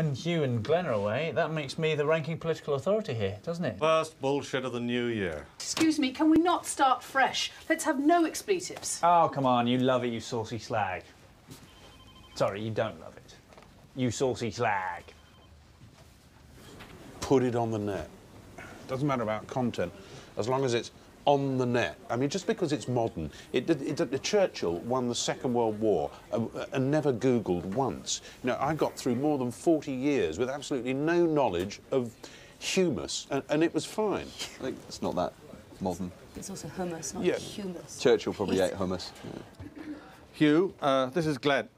When Hugh and Glenn are away, that makes me the ranking political authority here, doesn't it? First bullshit of the new year. Excuse me, can we not start fresh? Let's have no expletives. Oh, come on, you love it, you saucy slag. Sorry, you don't love it. You saucy slag. Put it on the net. Doesn't matter about content, as long as it's on the net. I mean, just because it's modern, it, did- it, Churchill won the Second World War uh, and never Googled once. You know, I got through more than 40 years with absolutely no knowledge of humus, and, and it was fine. I think it's not that modern. It's also hummus, not Yeah. humus. Churchill probably Yes. ate hummus. yeah. Hugh, uh, this is Glenn.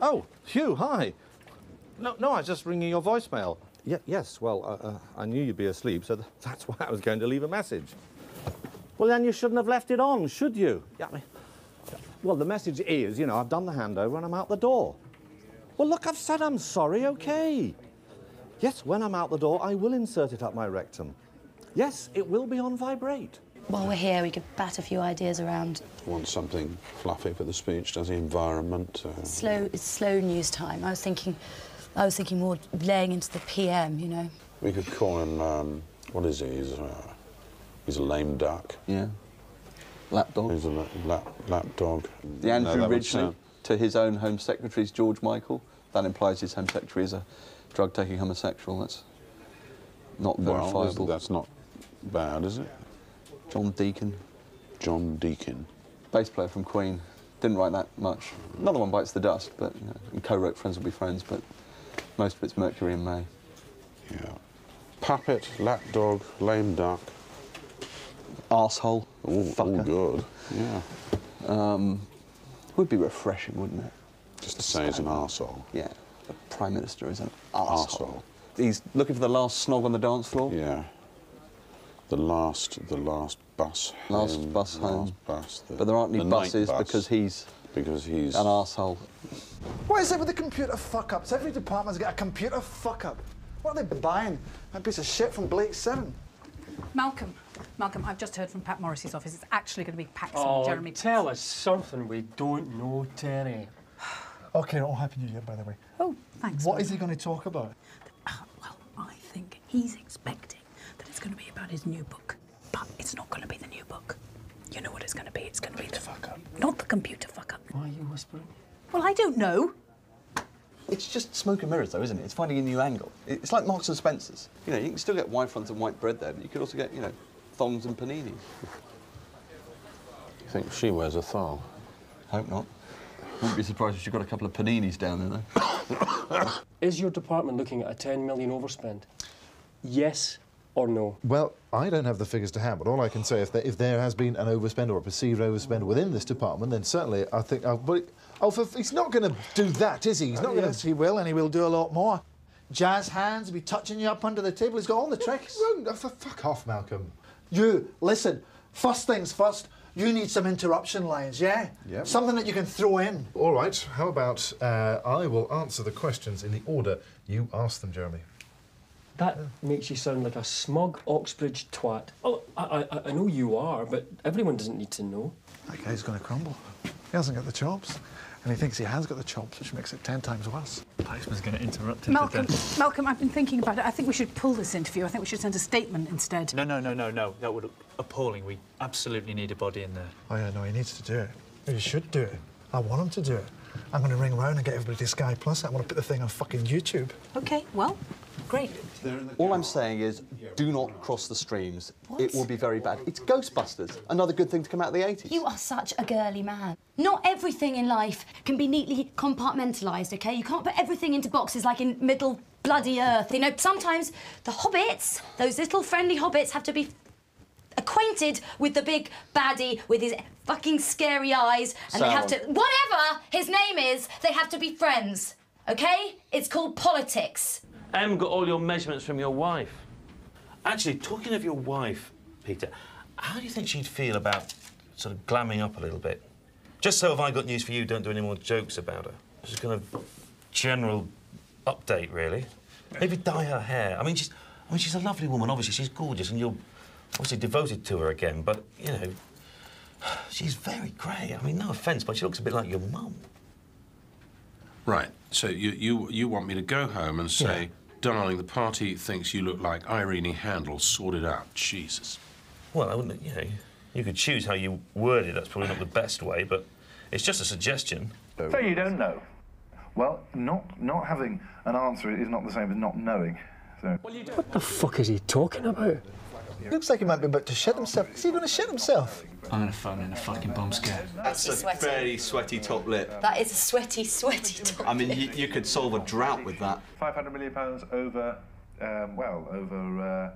Oh, Hugh, hi. No, no, I was just ringing your voicemail. Yeah, yes, well, uh, uh, I knew you'd be asleep, so th- that's why I was going to leave a message. Well, then you shouldn't have left it on, should you? Yeah, I mean, well, the message is, you know, I've done the handover and I'm out the door. Well, look, I've said I'm sorry, okay. Yes, when I'm out the door, I will insert it up my rectum. Yes, it will be on vibrate. While we're here, we could bat a few ideas around. Want something fluffy for the speech, does the environment? Uh, Slow, it's slow news time. I was thinking, I was thinking more laying into the PM, you know. we could call him, um, what is he? He's, uh, he's a lame duck. Yeah. Lapdog. He's a la- lap, lap dog. The Andrew No, Ridgeley to his own Home Secretary's George Michael. That implies his Home Secretary is a drug-taking homosexual. That's not verifiable. Well, that's not bad, is it? John Deacon, John Deacon. bass player from Queen, didn't write that much. Another one bites the dust, but you know, co-wrote Friends Will Be Friends, but most of it's Mercury and May. Yeah. Puppet, lapdog, lame duck. Arsehole, All, all good. Yeah. Um, Would be refreshing, wouldn't it? Just to say he's an arsehole. Yeah, the Prime Minister is an arsehole. Arsehole. He's looking for the last snog on the dance floor. Yeah. The last, the last bus Last home. bus home. Last bus. the- But there aren't any night buses bus, because he's because he's an arsehole. What is it with the computer fuck ups? Every department's got a computer fuck up. What are they buying? That piece of shit from Blake 7. Malcolm, Malcolm, I've just heard from Pat Morrissey's office. It's actually going to be Paxman Oh, Jeremy. tell us something we don't know, Terry. Okay, all happy new year, by the way. Oh, thanks. What is he going to talk about? Well, I think he's expecting that it's going to be about his new book, but it's not going to be the new book. You know what it's going to be? It's going to be the fuck up. not the computer fuck up. Why are you whispering? Well, I don't know. It's just smoke and mirrors, though, isn't it? It's finding a new angle. It's like Marks and Spencers. You know, you can still get white fronts and white bread there, but you could also get, you know, thongs and paninis. You think she wears a thong. Hope not. Wouldn't be surprised if she got a couple of paninis down there, though. Is your department looking at a 10 million overspend? Yes or no? Well, I don't have the figures to hand, but all I can say, if there, if there has been an overspend or a perceived overspend within this department, then certainly I think. Uh, but oh, for, he's not going to do that, is he? He's not going yes, he will, and he will do a lot more. Jazz hands, be touching you up under the table. He's got all the tricks. to. Fuck off, Malcolm. You, listen, first things first, you need some interruption lines, yeah? Yep. Something that you can throw in. All right. How about uh, I will answer the questions in the order you asked them, Jeremy. That makes you sound like a smug Oxbridge twat. Oh, I, I, I know you are, but everyone doesn't need to know. That guy's going to crumble. He hasn't got the chops. And he thinks he has got the chops, which makes it ten times worse. Paxman's going to interrupt him Malcolm, to. Malcolm, I've been thinking about it. I think we should pull this interview. I think we should send a statement instead. No, no, no, no, no. That would look appalling. We absolutely need a body in there. Oh, yeah, no, he needs to do it. He should do it. I want him to do it. I'm going to ring around and get everybody to Sky Plus. I want to put the thing on fucking YouTube. Okay, well, great. All I'm saying is, do not cross the streams. It will be very bad. It's Ghostbusters, another good thing to come out of the 80s. You are such a girly man. Not everything in life can be neatly compartmentalised, okay? You can't put everything into boxes like in Middle Bloody Earth. You know, sometimes the hobbits, those little friendly hobbits, have to be acquainted with the big baddie with his fucking scary eyes, and they have to. Whatever his name is, they have to be friends, okay? It's called politics. Em got all your measurements from your wife. Actually, talking of your wife, Peter, how do you think she'd feel about sort of glamming up a little bit? Just so if I got news for you, don't do any more jokes about her. Just kind of general update, really. Maybe dye her hair. I mean, she's, I mean, she's a lovely woman. Obviously, she's gorgeous, and you're obviously devoted to her again. But you know, she's very grey. I mean, no offence, but she looks a bit like your mum. Right. So you, you, you want me to go home and say, darling, the party thinks you look like Irene Handl. sorted out. Jesus. Well, I wouldn't, you know, you could choose how you word it. That's probably not the best way, but it's just a suggestion. Oh. So you don't know? Well, not not having an answer is not the same as not knowing. So. What the fuck is he talking about? Looks like he might be about to shit himself. Is he going to shit himself? I'm gonna phone in a fucking bomb scare. That's a Sweaty. very sweaty top lip. That is a sweaty, sweaty top. I mean, you, you could solve a drought with that. 500 million pounds over, um, well, over uh,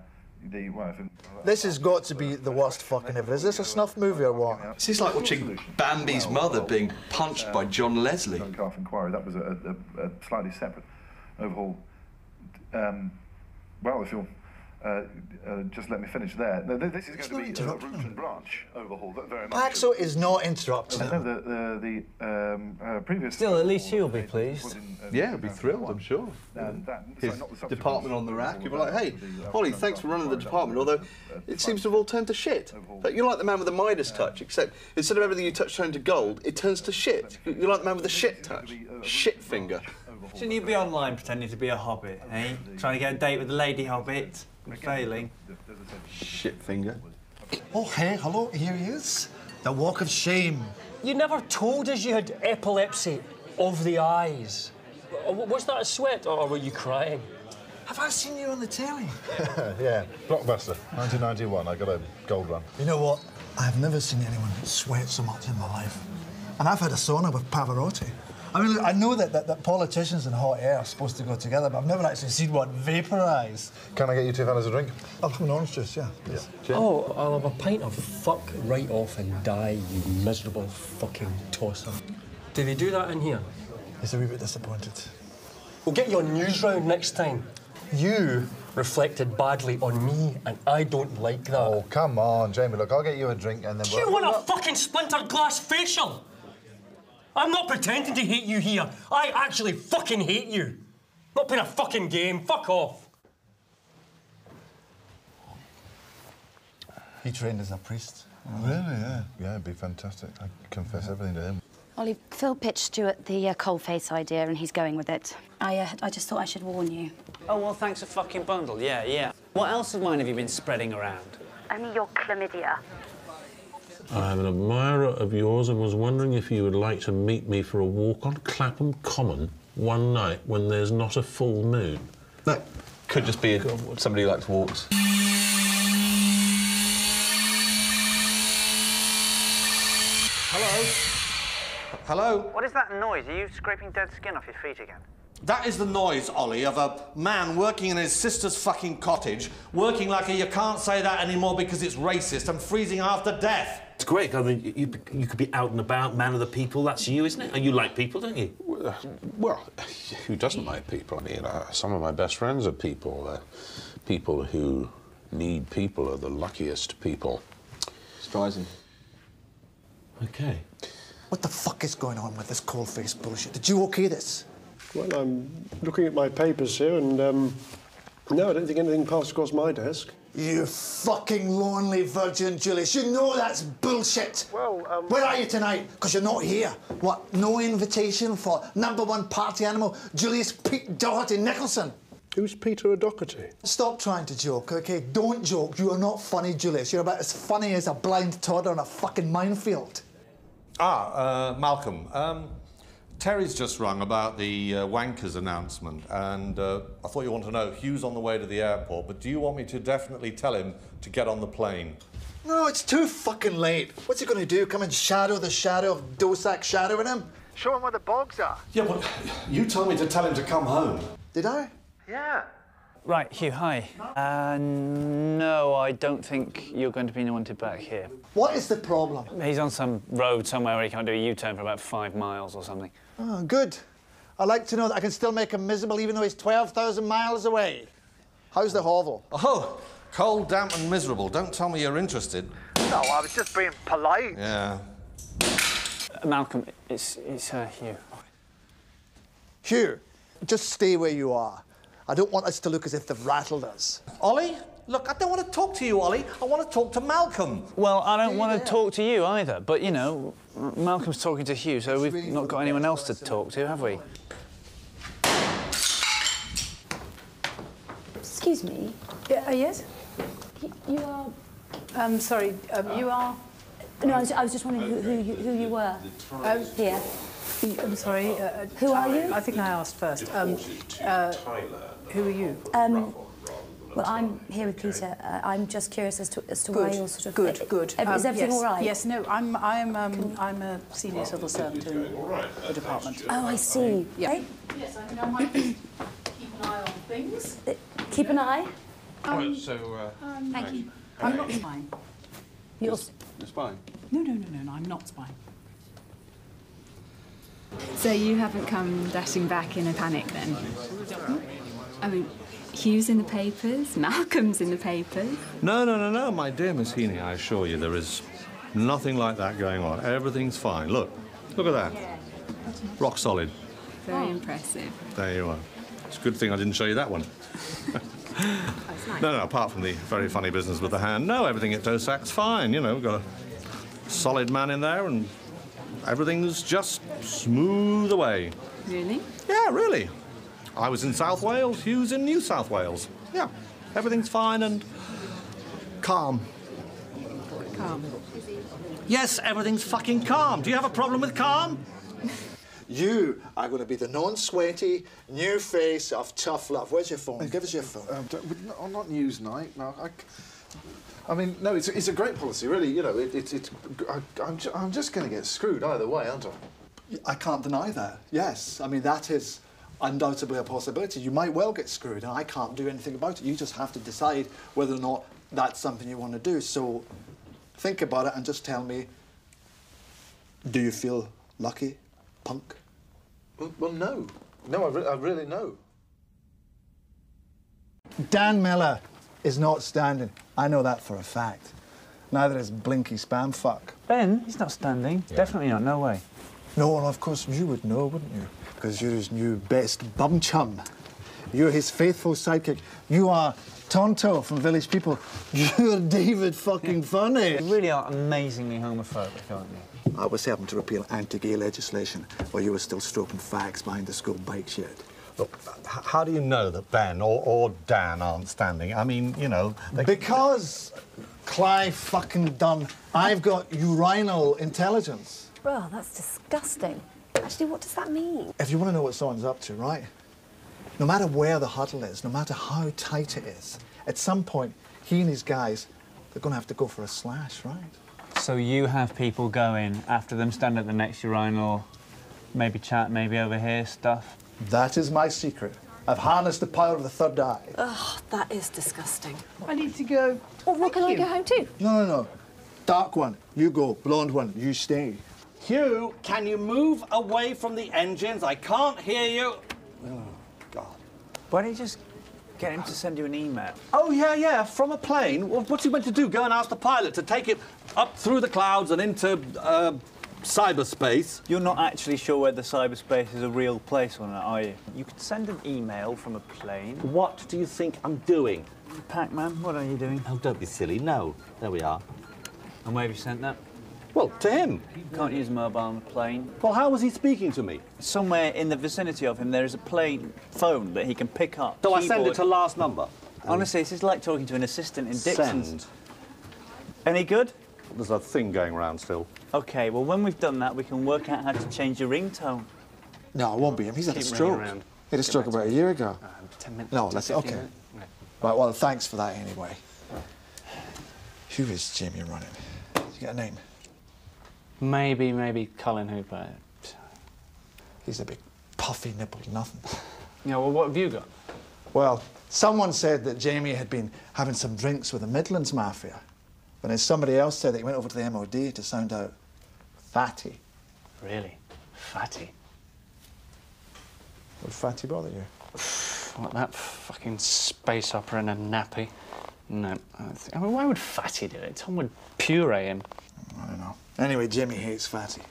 the, well, I think- This has got to be the worst fucking ever. Is this a snuff movie or what? This is like watching Bambi's mother being punched by John Leslie. Calf Inquiry, that was a, a, a slightly separate overhaul. Um, well, if you'll uh, uh, just let me finish there. No, th- this is going to be a root and branch overhaul, that very much. Paxo is not interrupting I know the, the, the um, uh, previous... Still, at least he'll be pleased. in, uh, Yeah, I'd be thrilled, I'm sure. And that, His sorry, not the department on the rack. You'd be like, hey, the, Holly, thanks for running the that department, was, although it seems to have all turned to shit. But you're like the man with the Midas touch, except instead of everything you touch turning to gold, it turns to shit. You're like the man with the shit touch. Shit finger. Shouldn't you be online pretending to be a hobbit, eh? Trying to get a date with the lady hobbit and failing. Shit finger. Oh, hey, hello, here he is. The walk of shame. You never told us you had epilepsy of the eyes. Uh, Was that a sweat or were you crying? Have I seen you on the telly? yeah, Blockbuster, 1991. I got a gold run. You know what? I've never seen anyone sweat so much in my life. And I've had a sauna with Pavarotti. I mean, look, I know that, that, that politicians and hot air are supposed to go together, but I've never actually seen one vaporise. Can I get you two fellas a drink? I'll have an orange juice, yeah. Oh, I'll have a pint of fuck right off and die, you miserable fucking tosser. Do they do that in here? He's a wee bit disappointed. We'll get you a news round next time. You reflected badly on me, and I don't like that. Oh, come on, Jamie. Look, I'll get you a drink and then Do you want a fucking splintered glass facial? I'm not pretending to hate you here. I actually fucking hate you. Not playing a fucking game. Fuck off. He trained as a priest. Really? Yeah. Yeah, it'd be fantastic. I confess everything to him. Ollie, Phil pitched Stuart the uh, coalface idea and he's going with it. I, uh, I just thought I should warn you. Oh, well, thanks a fucking bundle. Yeah, yeah. What else of mine have you been spreading around? Only your chlamydia. I'm an admirer of yours and was wondering if you would like to meet me for a walk on Clapham Common one night when there's not a full moon. No, could just be a, somebody who likes walks. Hello? Hello? What is that noise? Are you scraping dead skin off your feet again? That is the noise, Ollie, of a man working in his sister's fucking cottage, working like a you can't say that anymore because it's racist and freezing after death. It's great. I mean, you, you could be out and about, man of the people. That's you, isn't it? And you like people, don't you? Well, who doesn't like people? I mean, uh, some of my best friends are people. Uh, people who need people are the luckiest people. Surprising. Okay. What the fuck is going on with this cold face bullshit? Did you okay this? Well, I'm looking at my papers here, and um, no, I don't think anything passed across my desk. You fucking lonely virgin, Julius. You know that's bullshit. Well, um... Where are you tonight? Because you're not here. What, no invitation for number one party animal, Julius Pete Doherty Nicholson? Who's Peter O'Doherty? Stop trying to joke, okay? Don't joke. You are not funny, Julius. You're about as funny as a blind toddler on a fucking minefield. Ah, uh, Malcolm. Um, Terry's just rung about the uh, Wankers announcement, and uh, I thought you wanted to know Hugh's on the way to the airport, but do you want me to definitely tell him to get on the plane? No, it's too fucking late. What's he going to do? Come and shadow the shadow of DoSAC shadowing him? Show him where the bogs are. Yeah, but you told me to tell him to come home. Did I? Yeah. Right, Hugh, hi. Uh, no, I don't think you're going to be wanted back here. What is the problem? He's on some road somewhere where he can't do a U-turn for about five miles or something. Oh, good. I like to know that I can still make him miserable even though he's 12,000 miles away. How's the hovel? Oh, cold, damp, and miserable. Don't tell me you're interested. No, I was just being polite. Yeah. Uh, Malcolm, it's, it's uh, Hugh. Hugh, just stay where you are. I don't want us to look as if they've rattled us. Ollie, Look, I don't want to talk to you, Ollie. I want to talk to Malcolm. Well, I don't want to talk to you either, but, you know, Malcolm's talking to Hugh, so it's we've really not got anyone else to talk to, have we? Excuse me. Yeah, uh, yes? You are... Um, sorry, um, uh, you are... No, I was, I was just wondering who, who, you, who you were um, here. I'm sorry. Uh, uh who are you? I think I asked first. Um, uh, who are you? Um, well, I'm here with Peter. Uh, I'm just curious as to, as to why you're sort of. good, uh, good. ev- Is Um, everything yes, all right? Yes, no, I'm, I'm, um, I'm a senior civil servant in the department. Oh, I see. Yeah. Right? Yes, I mean, I might keep an eye on things. Uh, Keep an eye. Right, so, uh, Um, Thank you. I'm not spying. You're, It's fine. No, no, no, no, no, I'm not spying. So you haven't come dashing back in a panic then? Hmm? I mean, Hugh's in the papers, Malcolm's in the papers. No, no, no, no, my dear Miss Heaney, I assure you there is nothing like that going on. Everything's fine. Look, look at that. Rock solid. Very impressive. There you are. It's a good thing I didn't show you that one. no, no, apart from the very funny business with the hand. No, everything at DoSAC's fine. You know, we've got a solid man in there and everything's just smooth away. Really? Yeah, really. I was in South Wales, Hugh's in New South Wales. Yeah, everything's fine and calm. Calm. Yes, everything's fucking calm. Do you have a problem with calm? You are going to be the non-sweaty new face of tough love. Where's your phone? Give us your phone. Um, don't- we- no, not news night. No, I, I mean, no, it's, it's a great policy, really. You know, it, it's it's. I, I'm, ju- I'm just going to get screwed either way, aren't I? I can't deny that. Yes, I mean that is undoubtedly a possibility. You might well get screwed, and I can't do anything about it. You just have to decide whether or not that's something you want to do. So think about it and just tell me. Do you feel lucky, punk? Well, well no, no, I, re- I really know. Dan Miller is not standing. I know that for a fact. Neither is Blinky Spam Fuck. Ben, he's not standing. Definitely not. No way. No, and of course you would know, wouldn't you? Because you're his new best bum chum. You're his faithful sidekick. You are Tonto from Village People. You're David fucking Funny. You really are amazingly homophobic, aren't you? I was helping to repeal anti-gay legislation while you were still stroking fags behind the school bike shed. Look, how do you know that Ben or, or Dan aren't standing? I mean, you know. They... Because, Clive fucking Dunn, I've got urinal intelligence. Well, that's disgusting. Actually, what does that mean? If you want to know what someone's up to, right? No matter where the huddle is, no matter how tight it is, at some point, he and his guys, they're going to have to go for a slash, right? So you have people going after them, stand at the next urinal, maybe chat, maybe overhear stuff. That is my secret. I've harnessed the power of the third eye. Ugh, that is disgusting. I need to go. Oh, well, can I go home too? No, no, no. Dark one, you go. Blonde one, you stay. Hugh, can you move away from the engines? I can't hear you. Oh, God. Why don't you just get him to send you an email? Oh, yeah, yeah, from a plane. Well, what's he meant to do? Go and ask the pilot to take it up through the clouds and into uh, cyberspace? You're not actually sure whether cyberspace is a real place or not, are you? You could send an email from a plane. What do you think I'm doing? Pac-Man, what are you doing? Oh, don't be silly. No. There we are. And where have you sent that? Well, to him. You Can't use a mobile on a plane. Well, how was he speaking to me? Somewhere in the vicinity of him, there is a plane phone that he can pick up. So I send it to last number. Honestly, this is like talking to an assistant in Dixon's. Send. Any good? There's a thing going around still. Okay, well, when we've done that, we can work out how to change your ringtone. No, it won't be him. He's had a Keep ringing stroke. He had a stroke about a year ago. Uh, ten minutes. No, let's okay. Right, well, thanks for that anyway. Who is Jamie running? You got a name? Maybe, maybe Colin Hooper. He's a big puffy nippled nothing. Yeah, well, what have you got? Well, someone said that Jamie had been having some drinks with the Midlands Mafia. But then somebody else said that he went over to the MOD to sound out fatty. Really? Fatty? Would fatty bother you? What, that fucking space opera in a nappy? No. I, think, I mean, why would Fatty do it? Tom would puree him. I don't know. Anyway, Jimmy hates fatty.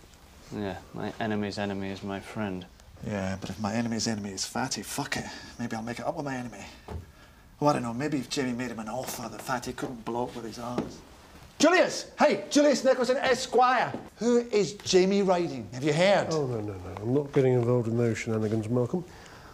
Yeah, my enemy's enemy is my friend. Yeah, but if my enemy's enemy is fatty, fuck it. Maybe I'll make it up with my enemy. Oh, I don't know. Maybe if Jamie made him an offer that fatty couldn't block with his arms. Julius! Hey, Julius Nicholson, Esquire. Who is Jamie riding? Have you heard? Oh, no, no, no. I'm not getting involved in those shenanigans, Malcolm.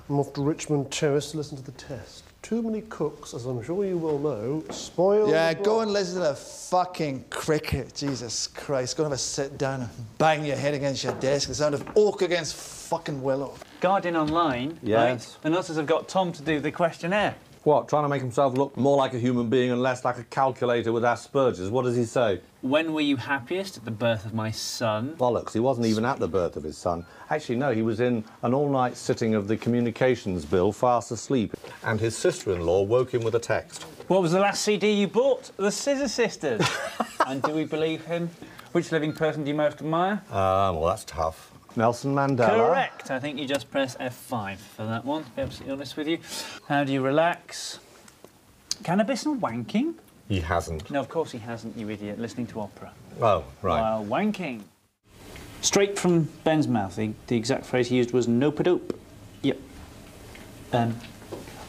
I'm off to Richmond Terrace to listen to the test. Too many cooks, as I'm sure you will know, spoil. Yeah, go and listen to the fucking cricket. Jesus Christ. Go and have a sit down and bang your head against your desk. The sound of oak against fucking willow. Guardian Online. Yes? Right, the nurses have got Tom to do the questionnaire. What, trying to make himself look more like a human being and less like a calculator with Asperger's? What does he say? When were you happiest at the birth of my son? Bollocks, he wasn't even at the birth of his son. Actually, no, he was in an all night sitting of the Communications Bill, fast asleep. And his sister in law woke him with a text. What was the last CD you bought? The Scissor Sisters. and do we believe him? Which living person do you most admire? Ah, well, that's tough. Nelson Mandela. Correct. I think you just press F5 for that one, to be absolutely honest with you. How do you relax? Cannabis and wanking? He hasn't. No, of course he hasn't, you idiot, listening to opera. Oh, right. While wanking. Straight from Ben's mouth, the, the exact phrase he used was nope-a-dope. Yep. Um,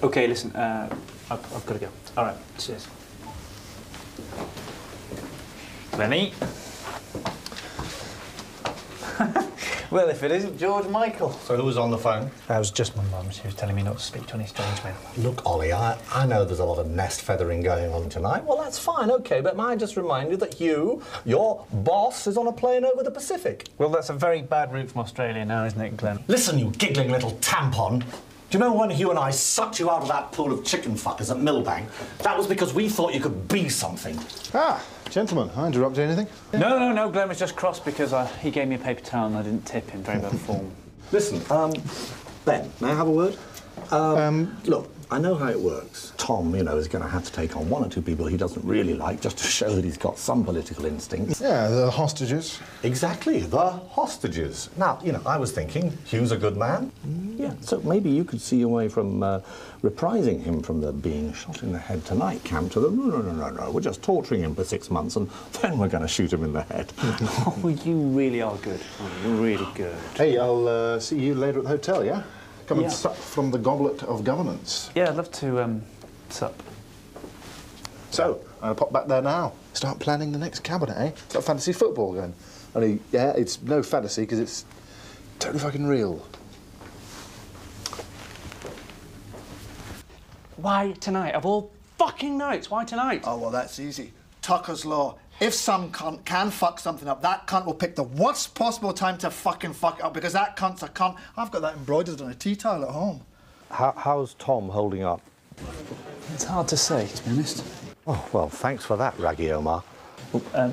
OK, listen, uh, I've, I've got to go. All right, cheers. Lenny? well, if it isn't George Michael. So who was on the phone? That was just my mum. She was telling me not to speak to any strange men. Look, Ollie, I, I know there's a lot of nest feathering going on tonight. Well, that's fine, OK, but may I just remind you that you, your boss, is on a plane over the Pacific? Well, that's a very bad route from Australia now, isn't it, Glenn? Listen, you giggling little tampon. Do you know when Hugh and I sucked you out of that pool of chicken fuckers at Millbank? That was because we thought you could be something. Ah, gentlemen, I interrupted anything? No, no, no. Glenn was just cross because I, he gave me a paper towel and I didn't tip him. Very bad form. Listen, um, Ben, may I have a word? Um, look, I know how it works. Tom, you know, is going to have to take on one or two people he doesn't really like just to show that he's got some political instincts. Yeah, the hostages. Exactly, the hostages. Now, you know, I was thinking, Hugh's a good man. Yeah, so maybe you could see your way from uh, reprising him from the being shot in the head tonight camp to the no, no, no, no, no, we're just torturing him for six months and then we're going to shoot him in the head. oh, you really are good. Oh, you're really good. Hey, I'll uh, see you later at the hotel, yeah? Come Yeah. and sup from the goblet of governance. Yeah, I'd love to um, sup. So, I'll pop back there now. Start planning the next cabinet, eh? It's like fantasy football going. Only, yeah, it's no fantasy because it's totally fucking real. Why tonight? Of all fucking nights, why tonight? Oh, well, that's easy. Tucker's Law. If some cunt can fuck something up, that cunt will pick the worst possible time to fucking fuck it up because that cunt's a cunt. I've got that embroidered on a tea towel at home. How, how's Tom holding up? It's hard to say, to be honest. Oh, well, thanks for that, Rageh Omaar. Well, um,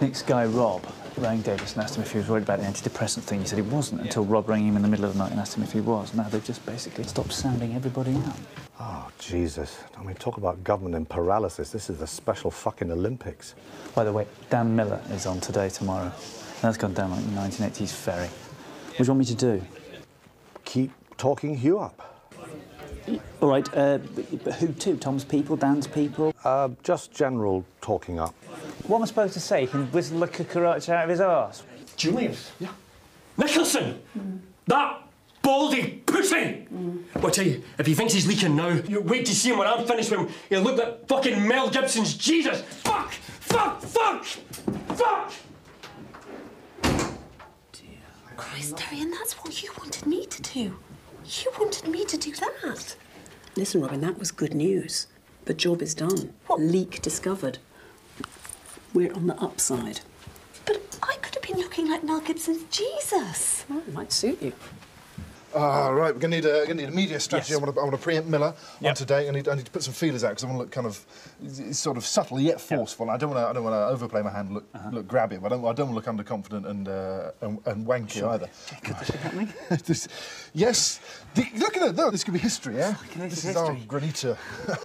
Nick's guy, Rob, rang Davis and asked him if he was worried about the antidepressant thing. He said he wasn't until Rob rang him in the middle of the night and asked him if he was. Now they've just basically stopped sounding everybody out. Oh, Jesus. I mean, talk about government in paralysis. This is the special fucking Olympics. By the way, Dan Miller is on today, tomorrow. That's gone down like the 1980s ferry. What do you want me to do? Keep talking Hugh up. All right, uh, but, but who to? Tom's people, Dan's people? Uh, just general talking up. What am I supposed to say? He can whistle a cucaracha out of his arse. Julius. Yeah. Nicholson! That baldy pussy! Mm. Well, I tell you, if he thinks he's leaking now, you wait to see him when I'm finished with him. He'll look like fucking Mel Gibson's Jesus! Fuck! Fuck! Fuck! Fuck! Dear. Christ, Darian, that's what you wanted me to do. You wanted me to do that. Listen, Robin, that was good news. The job is done. What? Leak discovered. We're on the upside. But I could have been looking like Mel Gibson's Jesus. Well, it might suit you. Ah, right, we're going to need a, gonna need a media strategy. Yes. I, want to, I want to preempt Miller on today. I need, I need to put some feelers out because I want to look kind of sort of subtle yet forceful. I don't want to I don't want to overplay my hand, look look grabby, but I don't, I don't want to look underconfident and uh, and, and wanky either. Could this? Yes, the, look at it. No, this could be history, yeah. This is our granita.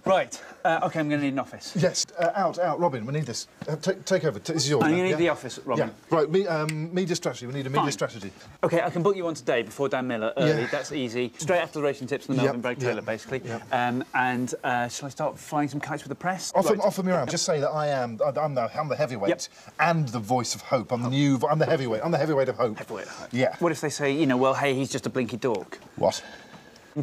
right. Uh, OK, I'm going to need an office. yes, uh, out, out, Robin. We need this. Uh, take, take over. This is yours. I'm gonna need yeah? the office, Robin. Yeah. Right. Me, um, media strategy. We need a media Fine. strategy. OK, I can book you on today before Dan Miller early. Yeah. That's easy. Straight after the racing tips and the Yep, Melbourne Break yep, Taylor, basically. Um, and uh, shall I start flying some kites with the press? Offer, Right. offer me around. Just say that I am. I'm the, I'm the heavyweight and the voice of hope. I'm the new. I'm the heavyweight. I'm the heavyweight of hope. Heavyweight of hope. Yeah. What if they say, you know, well, hey, he's just a blinky dork? What?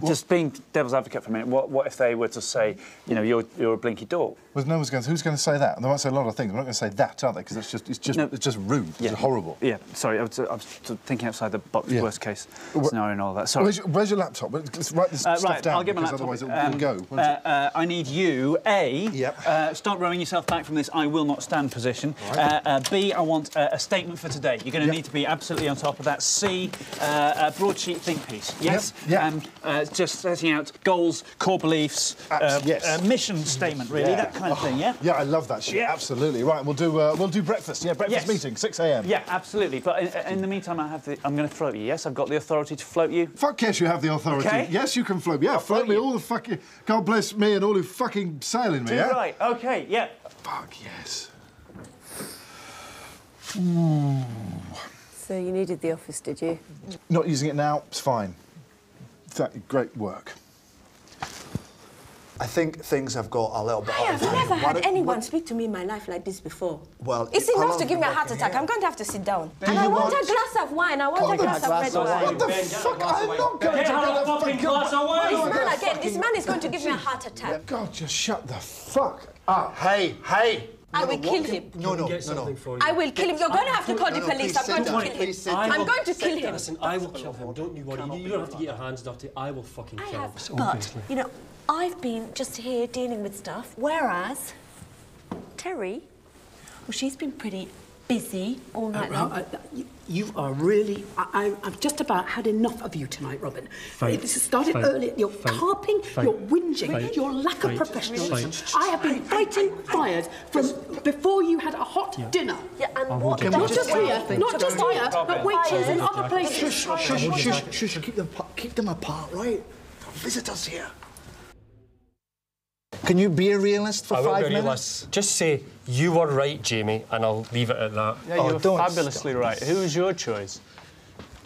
Just being devil's advocate for a minute, what, what if they were to say, you know, you're, you're a blinky dog? Well, no one's going to, say who's going to say that? They might say a lot of things. We're not going to say that, are they? Because it's just, it's just, it's just rude. It's horrible. Yeah, sorry, I was, I was thinking outside the box, Yeah. worst case scenario and all that. Sorry. Where's your, where's your laptop? Let's write this Uh, stuff right, down I'll get my because laptop. otherwise it Um, will go. uh, won't it? uh, I need you, A, uh, start rowing yourself back from this I will not stand position. Uh, uh, B, I want uh, a statement for today. You're going to need to be absolutely on top of that. C, uh, a broadsheet think piece. Yes? Yep, Um, uh, just setting out goals, core beliefs, uh, yes. uh, mission statement, really, Yeah. that kind of thing, yeah? Yeah, I love that shit. Absolutely. Right, we'll do uh, we'll do breakfast. Yeah, breakfast Yes. meeting, 6 a.m. Yeah, absolutely. But in, in the meantime, I have the, I'm going to float you, yes? I've got the authority to float you. Fuck yes, you have the authority. Okay. Yes, you can float. me, Yeah, float me all the fucking. God bless me and all who fucking sail in me. Do yeah. right, okay, yeah. Fuck yes. So you needed the office, did you? Not using it now. It's fine. Th- great work. I think things have got a little bit. I have never Why had don't- anyone speak to me in my life like this before. Well, It's enough to give me a heart attack. here? I'm going to have to sit down. Do and I want, want- a glass of wine. I want Can't a get glass of red wine. wine. What the fuck? I'm not going to get a fucking glass of wine. This man again. This man is going to give me a heart attack. God, just shut the fuck up. Hey, hey. I will kill him. No, no, no, no. I will kill him. You're going to have to call the No, no, police. I'm going to kill him. I'm going to kill him. Listen, I will kill him. Don't you worry. You, you don't have to get your hands dirty. I will fucking kill him. But, you know, I've been just here dealing with stuff, whereas Terry, well, she's been pretty busy all night long. Uh, uh, you- you are really. I, I, I've just about had enough of you tonight, Robin. Fine, This has started fine, early. You're fine, carping, fine, you're whinging, fine, your lack of professionalism. fine. I have been fighting fires from before you had a hot dinner. Yeah, and I what? Not just here, not just here, but Waitrose and other places. Shush, shush, shush, shush. Keep them, keep them apart, right? Visitors here. Can you be a realist for I five be minutes? realist. Just say you were right, Jamie, and I'll leave it at that. Yeah, Oh, you're don't fabulously stop. right. Who was your choice?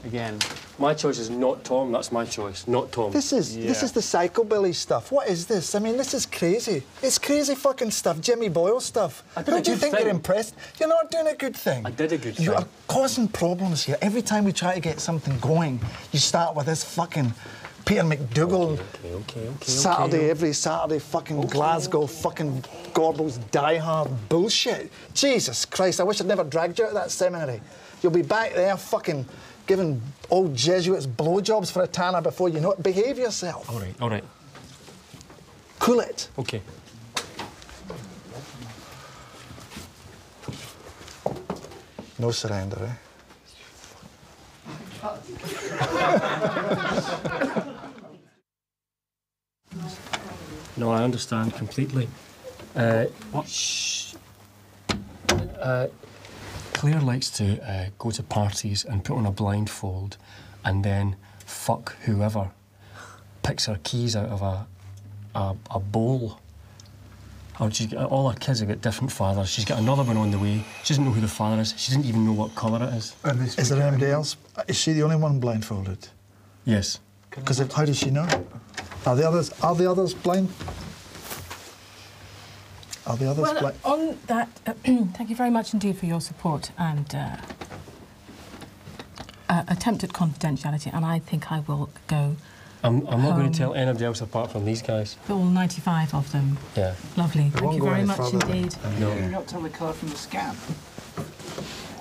Again. My choice is not Tom. That's my choice, not Tom. This is this Yeah. is the psychobilly stuff. What is this? I mean, this is crazy. It's crazy fucking stuff. Jimmy Boyle stuff. I did Who do you think thing. you're impressed? You're not doing a good thing. I did a good You thing. are causing problems here. Every time we try to get something going, you start with this fucking Peter McDougall. Okay, okay, okay. Saturday, okay. every Saturday, fucking Glasgow, fucking Gorbals diehard bullshit. Jesus Christ, I wish I'd never dragged you out of that seminary. You'll be back there fucking giving old Jesuits blowjobs for a tanner before you know it. Behave yourself. All right, all right. Cool it. Okay. No surrender, eh? No, I understand completely. Uh, shh. Uh, Claire likes to uh, go to parties and put on a blindfold and then fuck whoever picks her keys out of a, a, a bowl. Or she's got, all her kids have got different fathers. She's got another one on the way. She doesn't know who the father is. She doesn't even know what colour it is. Is there anybody else? Is she the only one blindfolded? Yes. Because how does she know? Are the others? Are the others blind? Are the others Well, blind? on that, uh, thank you very much indeed for your support and uh, uh, attempt at confidentiality. And I think I will go I'm, I'm not going to tell anybody else apart from these guys. all 95 of them. Yeah. Lovely. Thank you very much further indeed. No. Can you not tell the colour from the scan?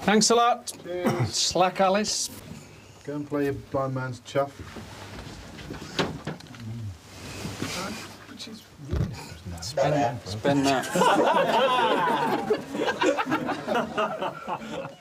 Thanks a lot. Slack, Alice. Go and play your blind man's chuff. Spin, spin that.